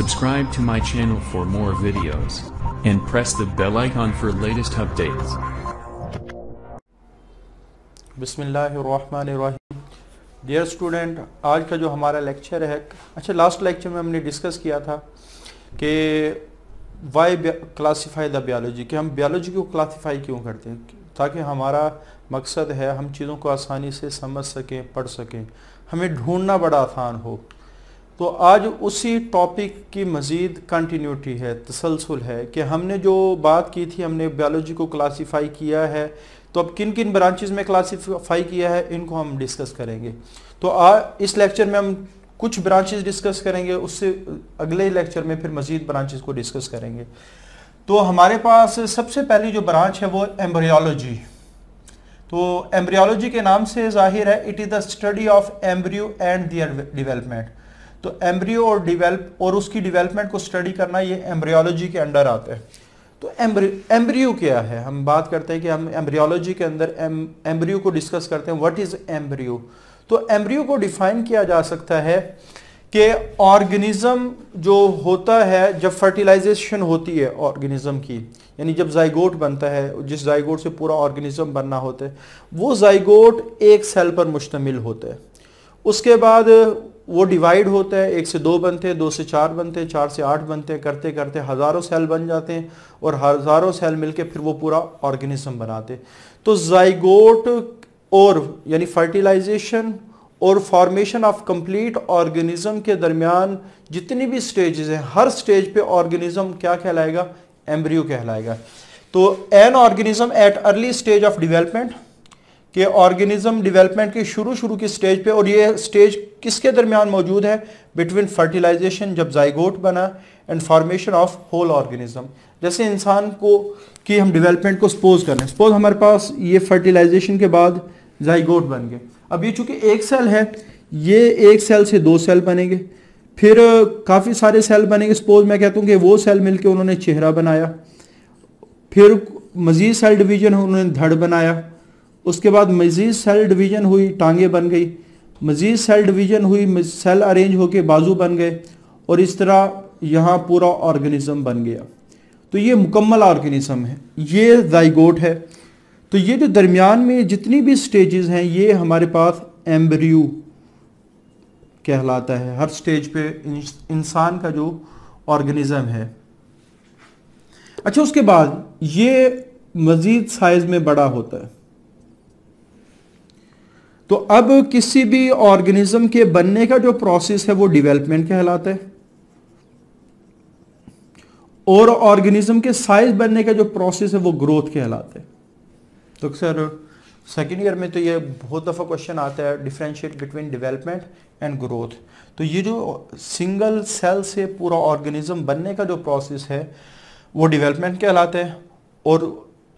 Subscribe to my channel for more videos. And press the bell icon for latest updates. بسم اللہ الرحمن الرحیم dear student آج کا جو ہمارا لیکچر ہے اچھا لاسٹ لیکچر میں ہم نے ڈسکس کیا تھا کہ وائی کلاسیفائی دا بیالوجی کہ ہم بیالوجی کو کلاسیفائی کیوں کرتے ہیں تاکہ ہمارا مقصد ہے ہم چیزوں کو آسانی سے سمجھ سکیں پڑھ سکیں ہمیں ڈھونڈنا بڑا آسان ہو تو آج اسی ٹاپک کی مزید کنٹینیوٹی ہے، تسلسل ہے کہ ہم نے جو بات کی تھی، ہم نے بیالوجی کو کلاسیفائی کیا ہے، تو اب کن کن برانچز میں کلاسیفائی کیا ہے، ان کو ہم ڈسکس کریں گے۔ تو اس لیکچر میں ہم کچھ برانچز ڈسکس کریں گے، اس سے اگلے لیکچر میں پھر مزید برانچز کو ڈسکس کریں گے۔ تو ہمارے پاس سب سے پہلی جو برانچ ہے وہ ایمبریولوجی تو ایمبریولوجی کے نام سے ظاہر ہے it is the study of embryo and their development تو ایمبریو اور ڈیولپ اور اس کی ڈیولپمنٹ کو اسٹڈی کرنا یہ ایمبریولوجی کے انڈر آتا ہے تو ایمبریو کیا ہے؟ ہم بات کرتے ہیں کہ ہم ایمبریولوجی کے اندر ایمبریو کو ڈسکس کرتے ہیں۔ وٹ از ایمبریو تو ایمبریو کو ڈیفائن کیا جا سکتا ہے کہ آرگنزم جو ہوتا ہے، جب فرٹیلائزیشن ہوتی ہے آرگنزم کی یعنی جب زائگوٹ بنتا ہے، جس زائگوٹ سے پورا آرگنزم بننا ہوتا ہے، وہ زائگوٹ ایک سیل پر مشتمل ہوتا ہے۔ اس کے بعد وہ ڈیوائیڈ ہوتا ہے ایک سے دو بنتے ہیں، دو سے چار بنتے ہیں، چار سے آٹھ بنتے ہیں، کرتے کرتے ہزاروں سیل بن جاتے ہیں اور ہزاروں سیل مل کے پھر وہ پورا آرگنزم بناتے تو زائگوٹ اور یعنی فرٹیلائزیشن اور فارمیشن آف کمپلیٹ آرگنزم کے درمیان جتنی بھی سٹیجز ہیں، ہر سٹیج پہ آرگنزم کیا کہلائے گا؟ ایمبریو کہلائے گا۔ تو an organism at early stage of development کہ آرگنزم ڈیولپمنٹ کی شروع شروع کی سٹیج پہ اور یہ سٹیج کس کے درمیان موجود ہے؟ بٹوین فرٹیلائزیشن جب زائگوٹ بنا and formation of whole organism جیسے انسان کو کی ہم ڈیولپمنٹ کو سپوز کریں سپوز ہمارے پاس یہ فرٹیلائزیشن کے بعد زائگوٹ بن گئے. اب یہ چونکہ ایک سیل ہے، یہ ایک سیل سے دو سیل بنیں گے. پھر کافی سارے سیل بنیں گے. سپوز میں کہتا ہوں کہ وہ سیل مل کے انہوں نے چہرہ بنایا. پھر مزید سیل ڈویژن انہوں نے دھڑ بنایا. اس کے بعد مزید سیل ڈویژن ہوئی، ٹانگیں بن گئی۔ مزید سیل ڈویژن ہوئی سیل ارینج ہو کے بازو بن گئے اور اس طرح یہاں پورا آرگنزم بن گیا۔ تو یہ مکمل آرگنزم ہے، یہ زائگوٹ ہے۔ تو یہ جو درمیان میں جتنی بھی سٹیجز ہیں، یہ ہمارے پاس ایمبریو کہلاتا ہے۔ ہر سٹیج پہ انسان کا جو آرگنزم ہے۔ اچھا اس کے بعد یہ مزید سائز میں بڑا ہوتا ہے۔ تو اب کسی بھی آرگنزم کے بننے کا جو پروسیس ہے وہ ڈیولپمنٹ کہلاتا ہے۔ اور آرگنزم کے سائز بننے کا جو پروسیس ہے وہ گروتھ کہلاتا ہے۔ تو سر سیکنڈ ایئر میں تو یہ بہت دفعہ کوشچن آتا ہے differentiate between development and growth تو یہ جو سنگل سیل سے پورا آرگنزم بننے کا جو پروسیس ہے، وہ ڈیولپمنٹ کہلاتا ہے۔ اور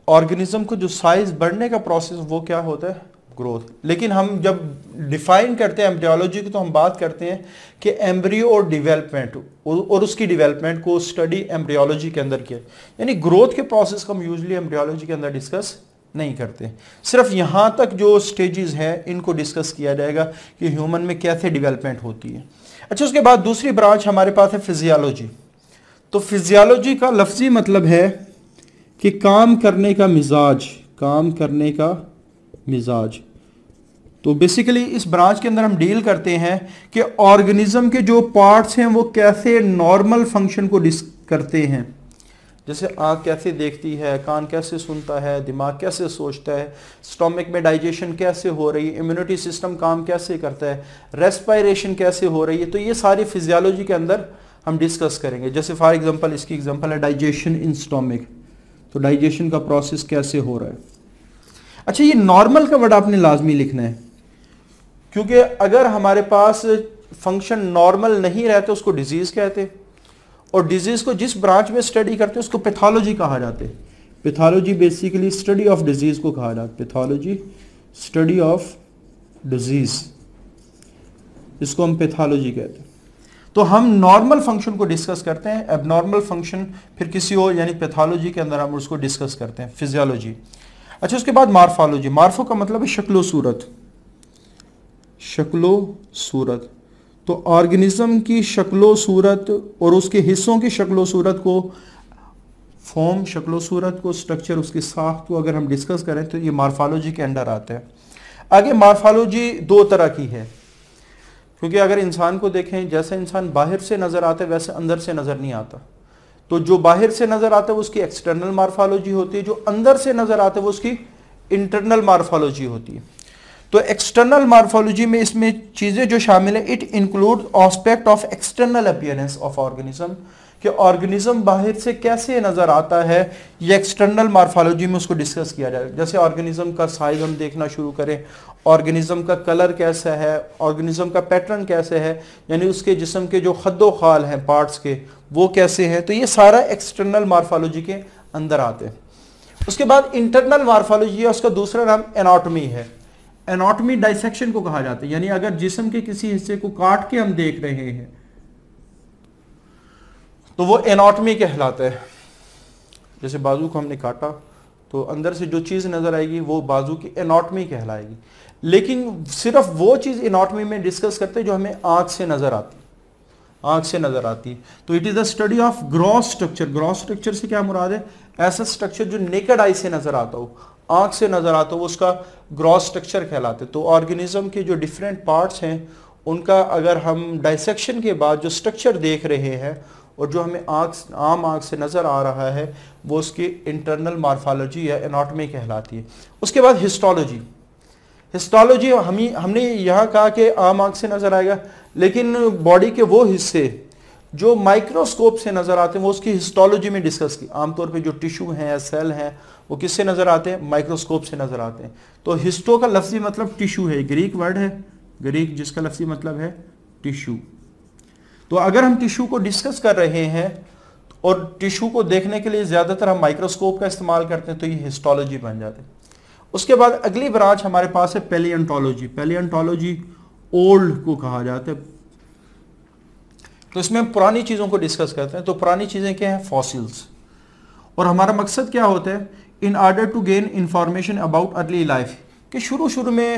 آرگنزم کو جو سائز بڑھنے کا پروسیس وہ کیا ہوتا ہے؟ گروتھ لیکن ہم جب ڈیفائن کرتے ہیں ایمبریولوجی کی تو ہم بات کرتے ہیں کہ ایمبریو اور ڈیولپمنٹ اور اس کی ڈیولپمنٹ کو اسٹڈی ایمبریولوجی کے اندر کیا۔ یعنی گروتھ کے پروسیس کو ہم یوزلی ایمبریولوجی کے اندر ڈسکس نہیں کرتے۔ صرف یہاں تک جو سٹیجز ہیں، ان کو ڈسکس کیا جائے گا کہ ہیومن میں کیسے ڈیولپمنٹ ہوتی ہے۔ اچھا اس کے بعد دوسری برانچ ہمارے پاس ہے فزیالوجی تو فزیالوجی کا لفظی مطلب ہے کہ کام کرنے کا مزاج، کام کرنے کا مزاج۔ تو بیسیکلی اس برانچ کے اندر ہم ڈیل کرتے ہیں کہ آرگنزم کے جو پارٹس ہیں وہ کیسے نارمل فنکشن کو ڈس کرتے ہیں۔ جیسے آنکھ کیسے دیکھتی ہے، کان کیسے سنتا ہے، دماغ کیسے سوچتا ہے سٹومک میں ڈائجیشن کیسے ہو رہی ہے امیونٹی سسٹم کام کیسے کرتا ہے ریسپائریشن کیسے ہو رہی ہے۔ تو یہ ساری فزیالوجی کے اندر ہم ڈسکس کریں گے۔ جیسے فار ایگزامپل اس کی ایگزامپل ہے ڈائجیشن ان سٹومک تو ڈائجیشن کا پروسیس کیسے ہو رہا ہے۔ اچھا یہ نارمل کا ورڈ آپ نے لازمی لکھنا ہے۔ کیونکہ اگر ہمارے پاس فنکشن نارمل نہیں رہتے، اس کو ڈیزیز کہتے، اور ڈیزیز کو جس برانچ میں اسٹڈی کرتے، اس کو پیتھالوجی کہا جاتے۔ Pathology basically study of disease کو کہا جاتا پیتھالوجی اسٹڈی آف ڈیزیز اس کو ہم پیتھالوجی کہتے ہیں۔ تو ہم نارمل فنکشن کو ڈسکس کرتے ہیں اب نارمل فنکشن پھر کسی اور یعنی پیتھالوجی کے اندر ہم اس کو ڈسکس کرتے ہیں فزیالوجی اچھا اس کے بعد مارفالوجی مارفو کا مطلب ہے شکل و صورت۔ شکل و صورت۔ تو آرگنزم کی شکل و صورت اور اس کے حصوں کی شکل و صورت کو فارم شکل و صورت کو سٹرکچر اس کی ساخت کو اگر ہم ڈسکس کریں تو یہ مارفالوجی کے انڈر آتا ہے آگے مارفالوجی دو طرح کی ہے۔ کیونکہ اگر انسان کو دیکھیں، جیسے انسان باہر سے نظر آتا ہے، ویسے اندر سے نظر نہیں آتا۔ تو جو باہر سے نظر آتا ہے وہ اس کی ایکسٹرنل مارفالوجی ہوتی ہے، جو اندر سے نظر آتا ہے وہ اس کی انٹرنل مارفالوجی ہوتی ہے۔ تو ایکسٹرنل مارفالوجی میں اس میں چیزیں جو شامل ہیں it include aspect of external appearance of organism کہ آرگنیزم باہر سے کیسے نظر آتا ہے، یہ ایکسٹرنل مارفالوجی میں اس کو ڈسکس کیا جائے۔ جیسے آرگنیزم کا سائز ہم دیکھنا شروع کریں آرگنیزم کا کلر کیسا ہے آرگنیزم کا پیٹرن کیسے ہے یعنی اس کے جسم کے جو خد و خال ہیں پارٹس کے، وہ کیسے ہیں؟ تو یہ سارا ایکسٹرنل مارفالوجی کے اندر آتے ہیں۔ اس کے بعد انٹرنل مارفالوجی ہے، اس کا دوسرا نام اناٹمی ہے۔ اناٹمی ڈائسیکشن کو کہا جاتا ہے۔ یعنی اگر جسم کے کسی حصے کو کاٹ کے ہم دیکھ رہے ہیں، تو وہ اناٹمی کہلاتا ہے جیسے بازو کو ہم نے کاٹا، تو اندر سے جو چیز نظر آئے گی، وہ بازو کی اناٹمی کہلائے گی لیکن صرف وہ چیز اناٹمی میں ڈسکس کرتے جو ہمیں آنکھ سے نظر آتی۔ آنکھ سے نظر آتی۔ تو it is a study of gross structure gross structure سے کیا مراد ہے؟ ایسا اسٹرکچر جو نیکڈ آئی سے نظر آتا ہو۔ آنکھ سے نظر آتا ہو اس کا گراس اسٹرکچر کہلاتے تو آرگنیزم کے جو ڈفرینٹ پارٹس ہیں، ان کا اگر ہم ڈائسیکشن کے بعد جو اسٹرکچر دیکھ رہے ہیں اور جو ہمیں آنکھ عام آنکھ سے نظر آ رہا ہے، وہ اس کی انٹرنل مارفالوجی یا اناٹمی کہلاتی ہے۔ اس کے بعد ہسٹالوجی ہسٹالوجی ہم نے یہاں کہا کہ عام آنکھ سے نظر آئے گا، لیکن باڈی کے وہ حصے جو مائکروسکوپ سے نظر آتے ہیں، وہ اس کی ہسٹالوجی میں ڈسکس کی۔ عام طور پہ جو ٹیشو ہیں سیل ہیں، وہ کس سے نظر آتے ہیں؟ مائکروسکوپ سے نظر آتے ہیں۔ تو ہسٹو کا لفظی مطلب ٹیشو ہے۔ گریک ورڈ ہے۔ گریک جس کا لفظی مطلب ہے ٹیشو تو اگر ہم ٹیشو کو ڈسکس کر رہے ہیں اور ٹیشو کو دیکھنے کے لیے زیادہ تر ہم مائکروسکوپ کا استعمال کرتے ہیں، تو یہ ہسٹالوجی بن جاتے ہیں۔ اس کے بعد اگلی برانچ ہمارے پاس ہے پیلیانٹولوجی پیلیانٹولوجی اولڈ کو کہا جاتا ہے۔ تو اس میں ہم پرانی چیزوں کو ڈسکس کرتے ہیں۔ تو پرانی چیزیں کیا ہیں؟ فاسلز اور ہمارا مقصد کیا ہوتا ہے؟ In order to gain information about early life کہ شروع شروع میں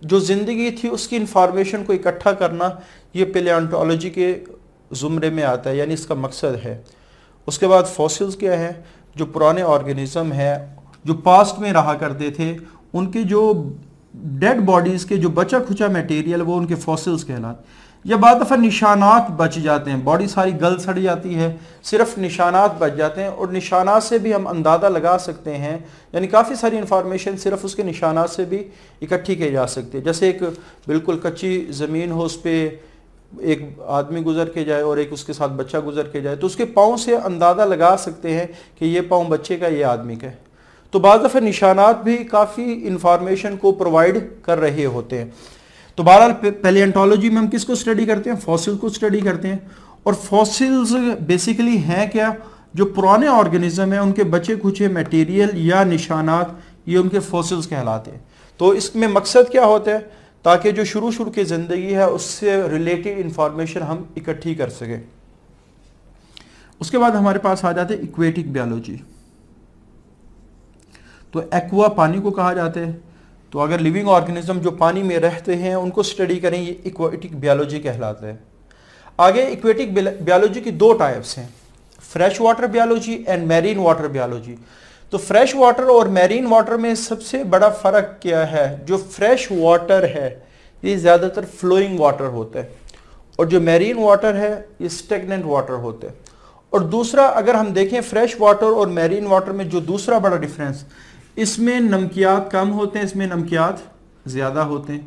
جو زندگی تھی، اس کی انفارمیشن کو اکٹھا کرنا یہ پیلیانٹولوجی کے زمرے میں آتا ہے یعنی اس کا مقصد ہے۔ اس کے بعد فوسلز کیا ہے جو پرانے آرگنیزم ہیں، جو پاسٹ میں رہا کرتے تھے، ان کے جو ڈیڈ باڈیز کے جو بچا کھچا میٹیریل وہ ان کے فوسلز کہلاتے۔ یا بعض دفعہ نشانات بچ جاتے ہیں، باڈی ساری گل سڑ جاتی ہے، صرف نشانات بچ جاتے ہیں اور نشانات سے بھی ہم اندازہ لگا سکتے ہیں یعنی کافی ساری انفارمیشن صرف اس کے نشانات سے بھی اکٹھی کی جا سکتی ہے۔ جیسے ایک بالکل کچی زمین ہو، اس پہ ایک آدمی گزر کے جائے اور ایک اس کے ساتھ بچہ گزر کے جائے، تو اس کے پاؤں سے اندازہ لگا سکتے ہیں کہ یہ پاؤں بچے کا، یہ آدمی کا ہے۔ تو بعض دفعہ نشانات بھی کافی انفارمیشن کو پرووائڈ کر رہے ہوتے ہیں۔ تو بہرحال پیلینٹولوجی میں ہم کس کو اسٹڈی کرتے ہیں؟ فوسل کو اسٹڈی کرتے ہیں۔ اور فوسلز بیسیکلی ہیں کیا؟ جو پرانے آرگنزم ہیں، ان کے بچے کچھ میٹیریل یا نشانات، یہ ان کے فوسلز کہلاتے ہیں۔ تو اس میں مقصد کیا ہوتا ہے؟ تاکہ جو شروع شروع کی زندگی ہے، اس سے ریلیٹڈ انفارمیشن ہم اکٹھی کر سکیں۔ اس کے بعد ہمارے پاس آ جاتے اکویٹک بیالوجی تو ایکوا پانی کو کہا جاتا ہے۔ تو اگر لیونگ آرگنزم جو پانی میں رہتے ہیں، ان کو اسٹڈی کریں، یہ ایکویٹک بیالوجی کہلاتے ہیں۔ آگے ایکویٹک بیالوجی کی دو ٹائپس ہیں۔ Fresh water biology and marine water biology تو فریش واٹر اور میرین واٹر میں سب سے بڑا فرق کیا ہے؟ جو فریش واٹر ہے، یہ زیادہ تر فلوئنگ واٹر ہوتا ہے اور جو میرین واٹر ہے، یہ اسٹیگنٹ واٹر ہوتا ہے اور دوسرا، اگر ہم دیکھیں فریش واٹر اور میرین واٹر میں جو دوسرا بڑا ڈیفرنس اس میں نمکیات کم ہوتے ہیں، اس میں نمکیات زیادہ ہوتے ہیں۔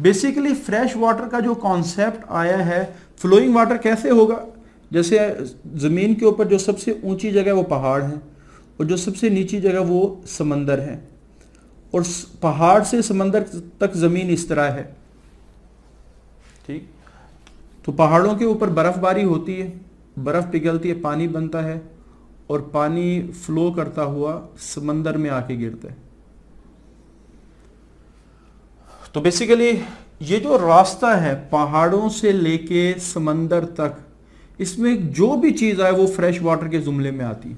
بیسیکلی فریش واٹر کا جو کانسیپٹ آیا ہے فلوئنگ واٹر کیسے ہوگا؟ جیسے زمین کے اوپر جو سب سے اونچی جگہ وہ پہاڑ ہیں اور جو سب سے نیچی جگہ وہ سمندر ہے۔ اور پہاڑ سے سمندر تک زمین اس طرح ہے۔ ٹھیک؟ تو پہاڑوں کے اوپر برف باری ہوتی ہے، برف پگھلتی ہے، پانی بنتا ہے۔ اور پانی فلو کرتا ہوا سمندر میں آ کے گرتا ہے۔ تو بیسیکلی یہ جو راستہ ہے پہاڑوں سے لے کے سمندر تک، اس میں جو بھی چیز آئے وہ فریش واٹر کے زملے میں آتی۔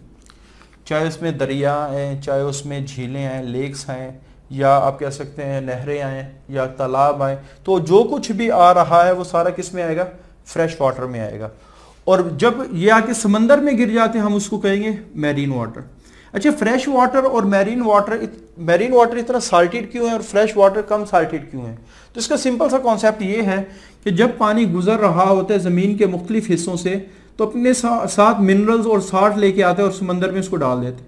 چاہے اس میں دریا ہیں چاہے اس میں جھیلیں ہیں لیکس ہیں یا آپ کہہ سکتے ہیں نہریں آئیں، یا تالاب آئیں، تو جو کچھ بھی آ رہا ہے وہ سارا کس میں آئے گا؟ فریش واٹر میں آئے گا۔ اور جب یہ آ کے سمندر میں گر جاتے ہیں، ہم اس کو کہیں گے میرین واٹر اچھا فریش واٹر اور میرین واٹر میرین واٹر اتنا سالٹیڈ کیوں ہے اور فریش واٹر کم سالٹیڈ کیوں ہے؟ تو اس کا سمپل سا کانسیپٹ یہ ہے کہ جب پانی گزر رہا ہوتا ہے زمین کے مختلف حصوں سے، تو اپنے ساتھ منرلز اور سالٹ لے کے آتے ہیں اور سمندر میں اس کو ڈال دیتے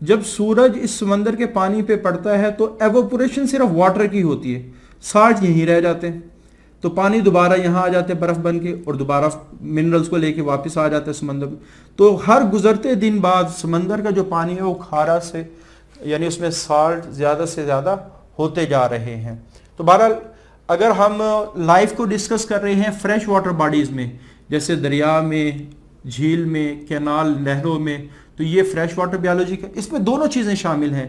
جب سورج اس سمندر کے پانی پہ پڑتا ہے، تو ایوپوریشن صرف واٹر کی ہوتی ہے سالٹ یہیں رہ جاتے ہیں۔ تو پانی دوبارہ یہاں آ جاتے ہیں برف بن کے اور دوبارہ منرلز کو لے کے واپس آ جاتے ہیں سمندر میں۔ تو ہر گزرتے دن بعد سمندر کا جو پانی ہے وہ کھارا سے یعنی اس میں سالٹ زیادہ سے زیادہ ہوتے جا رہے ہیں۔ تو بہرحال اگر ہم لائف کو ڈسکس کر رہے ہیں فریش واٹر باڈیز میں، جیسے دریا میں، جھیل میں، کینال، نہروں میں، تو یہ فریش واٹر بیالوجی کا، اس میں دونوں چیزیں شامل ہیں۔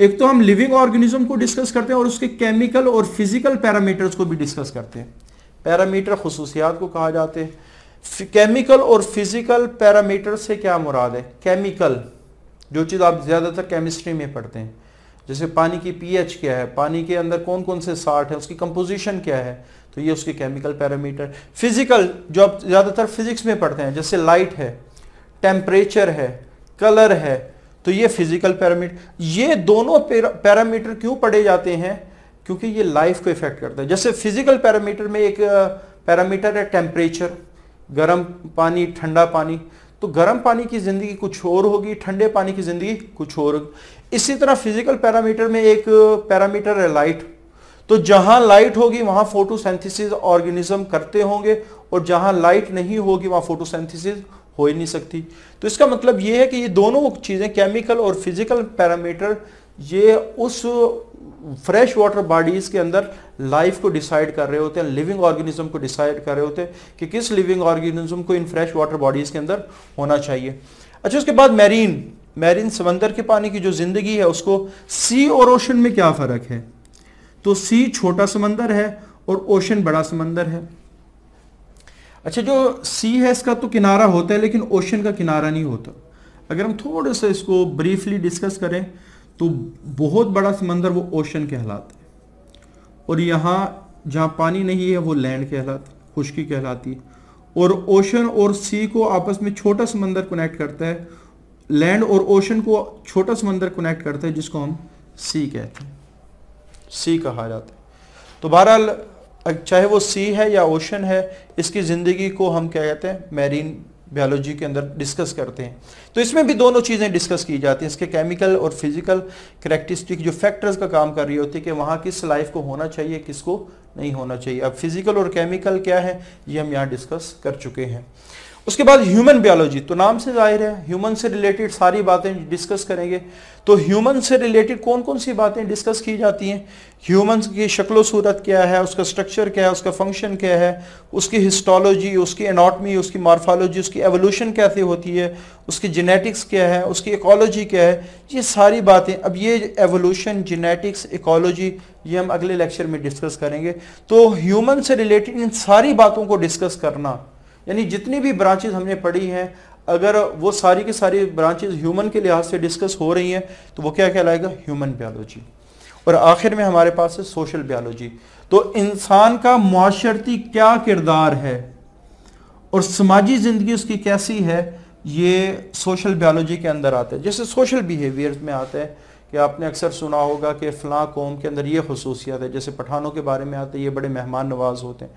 ایک تو ہم لیونگ آرگنزم کو ڈسکس کرتے ہیں اور اس کے کیمیکل اور فزیکل پیرامیٹرز کو بھی ڈسکس کرتے ہیں۔ پیرامیٹر خصوصیات کو کہا جاتے ہیں۔ کیمیکل اور فزیکل پیرامیٹر سے کیا مراد ہے؟ کیمیکل جو چیز آپ زیادہ تر کیمسٹری میں پڑھتے ہیں۔ جیسے پانی کی پی ایچ کیا ہے؟ پانی کے اندر کون کون سے ساٹھ ہیں؟ اس کی کمپوزیشن کیا ہے؟ تو یہ اس کے کیمیکل پیرامیٹر فزیکل جو آپ زیادہ تر فزکس میں پڑھتے ہیں، جیسے لائٹ ہے ٹیمپریچر ہے کلر ہے تو یہ فزیکل پیرامیٹر یہ دونوں پیرامیٹر کیوں پڑھے جاتے ہیں؟ کیونکہ یہ لائف کو افیکٹ کرتا ہے۔ جیسے فزیکل پیرامیٹر میں ایک پیرامیٹر ہے ٹیمپریچر گرم پانی، ٹھنڈا پانی۔ تو گرم پانی کی زندگی کچھ اور ہوگی، ٹھنڈے پانی کی زندگی کچھ اور ہوگی۔ اسی طرح فزیکل پیرامیٹر میں ایک پیرامیٹر ہے لائٹ تو جہاں لائٹ ہوگی، وہاں فوٹو سینتھسز آرگنزم کرتے ہوں گے اور جہاں لائٹ نہیں ہوگی، وہاں فوٹو سینتھسز ہو ہی نہیں سکتی۔ تو اس کا مطلب یہ ہے کہ یہ دونوں چیزیں کیمیکل اور فزیکل پیرامیٹر یہ اس فریش واٹر باڈیز کے اندر لائف کو ڈیسائیڈ کر رہے ہوتے ہیں لیونگ آرگنزم کو ڈیسائیڈ کر رہے ہوتے ہیں کہ کس لیونگ آرگنزم کو ان فریش واٹر باڈیز کے اندر ہونا چاہیے۔ اچھا اس کے بعد میرین میرین سمندر کے پانی کی جو زندگی ہے، اس کو سی اور اوشن میں کیا فرق ہے؟ تو سی چھوٹا سمندر ہے اور اوشن بڑا سمندر ہے۔ اچھا جو سی ہے، اس کا تو کنارہ ہوتا ہے، لیکن اوشن کا کنارہ نہیں ہوتا۔ اگر ہم تھوڑے سے اس کو بریفلی ڈسکس کریں، تو بہت بڑا سمندر وہ اوشن کہلاتا ہے۔ اور یہاں جہاں پانی نہیں ہے، وہ لینڈ کہلاتا خشکی کہلاتی ہے اور اوشن اور سی کو آپس میں چھوٹا سمندر کنیکٹ کرتا ہے۔ لینڈ اور اوشن کو چھوٹا سمندر کنیکٹ کرتا ہے، جس کو ہم سی کہتے ہیں۔ سی کہا جاتا ہے۔ تو بہرحال چاہے وہ سی ہے یا اوشن ہے، اس کی زندگی کو ہم کیا کہتے ہیں میرین بیالوجی کے اندر ڈسکس کرتے ہیں۔ تو اس میں بھی دونوں چیزیں ڈسکس کی جاتی ہیں۔ اس کے کیمیکل اور فزیکل کریکٹرسٹک جو فیکٹرز کا کام کر رہی ہوتی ہے کہ وہاں کس لائف کو ہونا چاہیے، کس کو نہیں ہونا چاہیے۔ اب فزیکل اور کیمیکل کیا ہے، یہ ہم یہاں ڈسکس کر چکے ہیں۔ اس کے بعد ہیومن بیالوجی تو نام سے ظاہر ہے ہیومن سے ریلیٹڈ ساری باتیں ڈسکس کریں گے۔ تو ہیومن سے ریلیٹڈ کون کون سی باتیں ڈسکس کی جاتی ہیں؟ ہیومنس کی شکل و صورت کیا ہے، اس کا سٹرکچر کیا ہے، اس کا فنکشن کیا ہے، اس کی ہسٹولوجی اس کی اناٹمی اس کی مارفالوجی اس کی ایولوشن کیسے ہوتی ہے، اس کی جینیٹکس کیا ہے، اس کی ایکالوجی کیا ہے، یہ ساری باتیں۔ اب یہ ایولوشن جینیٹکس ایکالوجی یہ ہم اگلے لیکچر میں ڈسکس کریں گے۔ تو ہیومن سے ریلیٹڈ ان ساری باتوں کو ڈسکس کرنا یعنی جتنی بھی برانچز ہم نے پڑھی ہیں، اگر وہ ساری کی ساری برانچز ہیومن کے لحاظ سے ڈسکس ہو رہی ہیں، تو وہ کیا کہلائے گا؟ ہیومن بیالوجی اور آخر میں ہمارے پاس ہے سوشل بیالوجی تو انسان کا معاشرتی کیا کردار ہے؟ اور سماجی زندگی اس کی کیسی ہے؟ یہ سوشل بیالوجی کے اندر آتا ہے۔ جیسے سوشل بیہیویئر میں آتا ہے کہ آپ نے اکثر سنا ہوگا کہ فلاں قوم کے اندر یہ خصوصیت ہے، جیسے پٹھانوں کے بارے میں آتے ہیں یہ بڑے مہمان نواز ہوتے ہیں۔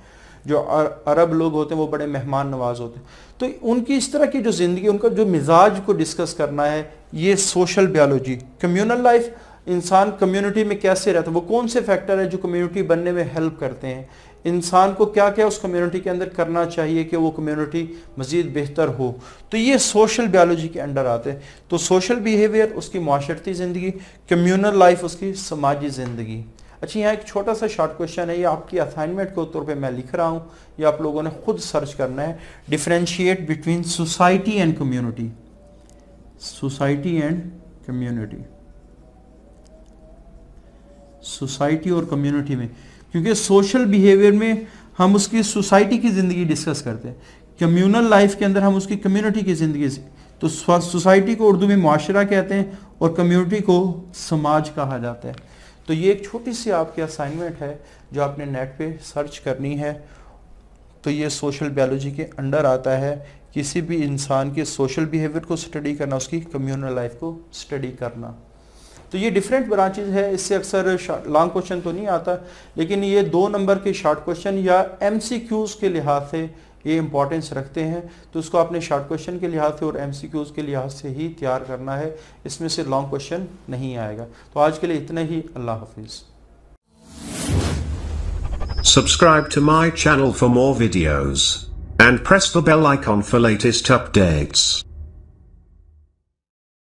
جو عرب لوگ ہوتے ہیں وہ بڑے مہمان نواز ہوتے ہیں۔ تو ان کی اس طرح کی جو زندگی، ان کا جو مزاج کو ڈسکس کرنا ہے، یہ سوشل بیالوجی کمیونل لائف انسان کمیونٹی میں کیسے رہتا ہے؟ وہ کون سے فیکٹر ہے جو کمیونٹی بننے میں ہیلپ کرتے ہیں؟ انسان کو کیا کیا اس کمیونٹی کے اندر کرنا چاہیے کہ وہ کمیونٹی مزید بہتر ہو؟ تو یہ سوشل بیالوجی کے انڈر آتے ہیں۔ تو سوشل بیہیویئر اس کی معاشرتی زندگی کمیونل لائف اس کی سماجی زندگی۔ اچھا یہاں ایک چھوٹا سا شارٹ کوشچن ہے، یہ آپ کی اسائنمنٹ کے طور پہ میں لکھ رہا ہوں۔ یہ آپ لوگوں نے خود سرچ کرنا ہے۔ Differentiate between society and community society and community society اور کمیونٹی میں، کیونکہ سوشل بیہیویئر میں ہم اس کی سوسائٹی کی زندگی ڈسکس کرتے ہیں۔ کمیونل لائف کے اندر ہم اس کی کمیونٹی کی زندگی تو سوسائٹی کو اردو میں معاشرہ کہتے ہیں اور کمیونٹی کو سماج کہا جاتا ہے۔ تو یہ ایک چھوٹی سی آپ کی اسائنمنٹ ہے جو آپ نے نیٹ پہ سرچ کرنی ہے۔ تو یہ سوشل بیالوجی کے انڈر آتا ہے۔ کسی بھی انسان کے سوشل بیہیویئر کو سٹڈی کرنا، اس کی کمیونل لائف کو سٹڈی کرنا۔ تو یہ ڈیفرنٹ برانچز ہے اس سے اکثر لانگ کوشچن تو نہیں آتا، لیکن یہ دو نمبر کے شارٹ کوشچن یا ایم سی کیوز کے لحاظ سے یہ امپورٹنس رکھتے ہیں، تو اس کو اپنے شارٹ کوشچن کے لحاظ سے اور ایم سی کیوز کے لحاظ سے ہی تیار کرنا ہے۔ اس میں سے لانگ کوشچن نہیں آئے گا۔ تو آج کے لیے اتنا ہی۔ اللہ حافظ۔ Subscribe to my channel for more videos and press the bell icon for latest updates